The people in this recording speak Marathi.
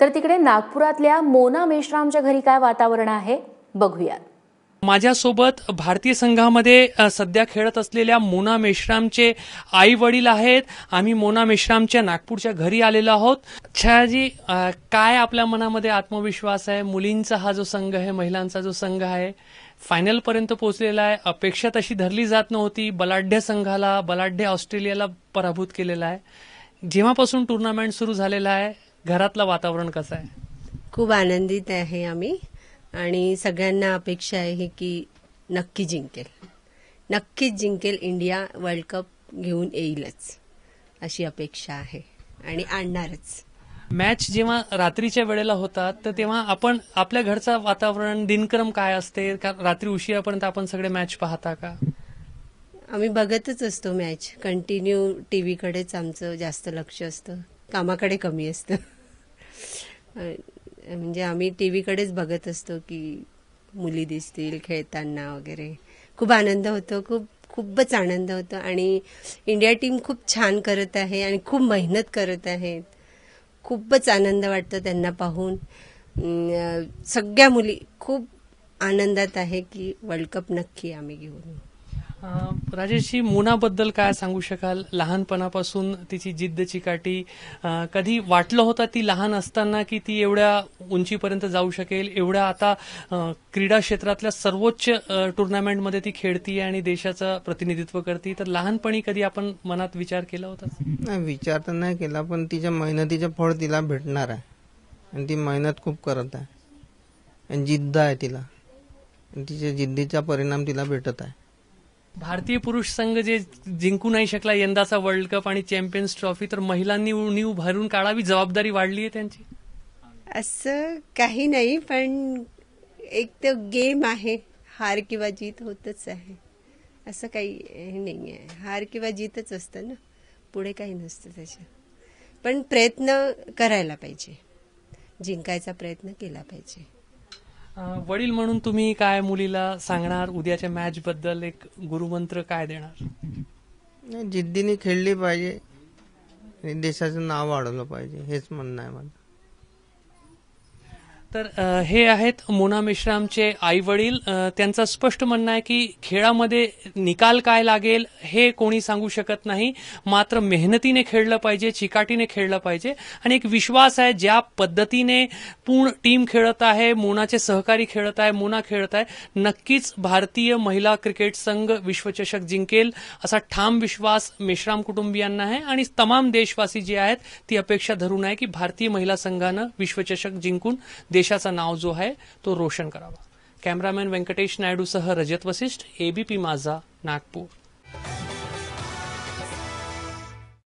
तर तिकडे नागपुरातल्या मोना मेश्रामच्या घरी काय वातावरण आहे? बघूयात. माझ्यासोबत भारतीय संघामध्ये सध्या खेळत असलेल्या मोना मेश्रामचे आई वडील आहेत. आम्ही मोना मेश्रामच्या नागपूरच्या घरी आलेलो आहोत. छायाजी काय आपल्या मनामध्ये आत्मविश्वास आहे? मुलींचा हा जो संघ आहे महिलांचा जो संघ आहे फायनल पर्यंत पोहोचलेला आहे. अपेक्षा तशी धरली जात नव्हती. बलाढ्य संघाला बलाढ्य ऑस्ट्रेलियाला पराभूत केलेला आहे. जेव्हापासून टुर्नामेंट सुरू झालेला आहे घरातलं वातावरण कसं आहे? खूप आनंदित आहे आम्ही. आणि सगळ्यांना अपेक्षा आहे की नक्की जिंकेल. नक्कीच जिंकेल इंडिया वर्ल्ड कप घेऊन येईलच अशी अपेक्षा आहे. आणि आणणारच. मॅच जेव्हा रात्रीच्या वेळेला होतात तर तेव्हा आपण आपल्या घरचं वातावरण दिनक्रम काय असते? का रात्री उशिरापर्यंत आपण सगळे मॅच पाहता का? आम्ही बघतच असतो मॅच. कंटिन्यू टी व्हीकडेच आमचं जास्त लक्ष असतं. कामाकडे कमी असतं. म्हणजे आम्ही टी व्हीकडेच बघत असतो की मुली दिसतील खेळताना वगैरे. खूप आनंद होतो खूप खूपच आनंद होतो. आणि इंडिया टीम खूप छान करत आहे आणि खूप मेहनत करत आहेत खूपच आनंद वाटतो त्यांना पाहून. सगळ्या मुली खूप आनंदात आहे की वर्ल्ड कप नक्की आम्ही घेऊन राजेशजी मुनाबद्दल काय सांगू शकाल? लहानपणापासून तिची जिद्द चिकाटी कधी वाटलं होतं ती लहान असताना की ती एवढ्या उंचीपर्यंत जाऊ शकेल? एवढ्या आता क्रीडा क्षेत्रातल्या सर्वोच्च टुर्नामेंटमध्ये ती खेळती आणि देशाचं प्रतिनिधित्व करते. तर लहानपणी कधी आपण मनात विचार केला होता? नाही विचार तर नाही केला पण तिच्या मेहनतीचं फळ तिला भेटणार आहे. आणि ती मेहनत खूप करत आहे. आणि जिद्द आहे तिला. आणि तिच्या जिद्दीचा परिणाम तिला भेटत आहे. भारतीय पुरुष संघ जे जिंकू नाही शकला यंदाचा वर्ल्ड कप आणि चॅम्पियन्स ट्रॉफी तर महिलांनी उणीव भरून काढावी जबाबदारी वाढली आहे त्यांची? असं काही नाही पण एक तर गेम आहे हार किंवा जीत होतच आहे. असं काही हे नाही आहे हार किंवा जीतच असतं ना. पुढे काही नसतं त्याच्या पण प्रयत्न करायला पाहिजे. जिंकायचा प्रयत्न केला पाहिजे. वडील म्हणून तुम्ही काय मुलीला सांगणार? उद्याच्या मॅच बद्दल एक गुरुमंत्र काय देणार? जिद्दीने खेळली पाहिजे देशाचं नाव वाढवलं पाहिजे हेच म्हणणं आहे माझं. तर हे आहेत मोना मेश्रामचे आई वडील त्यांचं स्पष्ट म्हणणं आहे की खेळामध्ये निकाल काय लागेल हे कोणी सांगू शकत नाही. मात्र मेहनतीने खेळलं पाहिजे चिकाटीने खेळलं पाहिजे. आणि एक विश्वास आहे ज्या पद्धतीने पूर्ण टीम खेळत आहे मोनाचे सहकारी खेळत आहे मोना खेळत आहे नक्कीच भारतीय महिला क्रिकेट संघ विश्वचषक जिंकेल असा ठाम विश्वास मेश्राम कुटुंबियांना आहे. आणि तमाम देशवासी जे आहेत ती अपेक्षा धरून आहे की भारतीय महिला संघानं विश्वचषक जिंकून देशाचं नाव जो आहे तो रोशन करावा. कॅमेरामॅन व्यंकटेश नायडूसह रजत वसिष्ठ एबीपी माझा नागपूर.